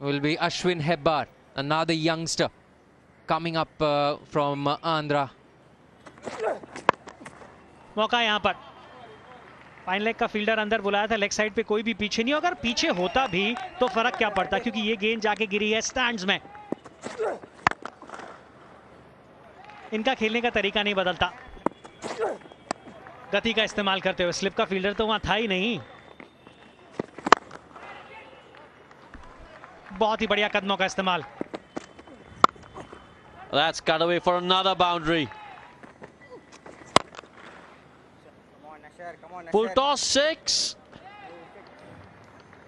will be Ashwin Hebbar, another youngster coming up uh, from Andhra. मौका यहाँ पर। Fine leg का fielder अंदर बुलाया था लेग साइड पे कोई भी पीछे नहीं अगर पीछे होता भी तो फ़र्क क्या पड़ता क्योंकि ये गेंद जाके गिरी है स्टैंड्स में। इनका खेलने का तरीका नहीं बदलता। गति का इस्तेमाल करते हुए स्लिप का फील्डर तो वहाँ था ही नहीं। बहुत ही बढ़िया कदमों का इस्तेमाल That's got away for another boundary. Full toss six.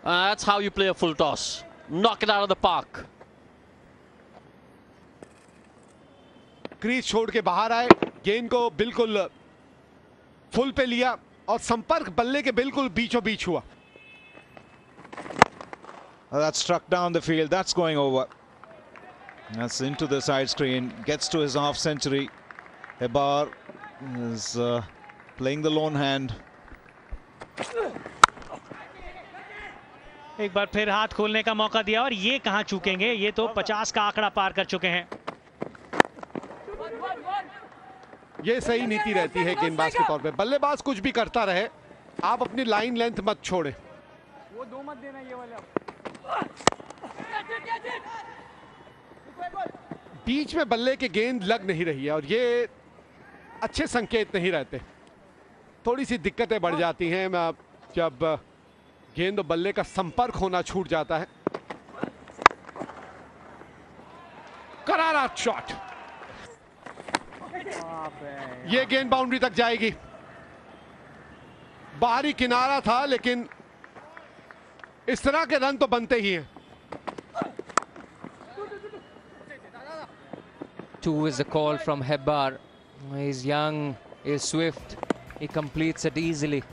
Uh, that's how you play a full toss. Knock it out of the park. Crease छोड़ के बाहर आए गेंद को बिल्कुल फुल पे लिया और संपर्क बल्ले के बिल्कुल बीचों बीच हुआ That struck down the field. That's going over. That's into the side screen. Gets to his half century. Hebar is uh, playing the lone hand. एक बार फिर हाथ खोलने का मौका दिया और ये कहाँ चूकेंगे ये तो 50 का आंकड़ा पार कर चुके हैं ये सही नीति रहती है गेंदबाज के तौर पे बल्लेबाज कुछ भी करता रहे आप अपनी लाइन लेंथ मत छोड़े वो दो मत देना ये वाले बीच में बल्ले के गेंद लग नहीं रही है और ये अच्छे संकेत नहीं रहते। थोड़ी सी दिक्कतें बढ़ जाती हैं जब गेंद और बल्ले का संपर्क होना छूट जाता है। करारा शॉट। ये गेंद बाउंड्री तक जाएगी। बाहरी किनारा था, लेकिन इस तरह के रन तो बनते ही हैं Two is the call from Hebbar. He's young, he's swift, he completes it easily.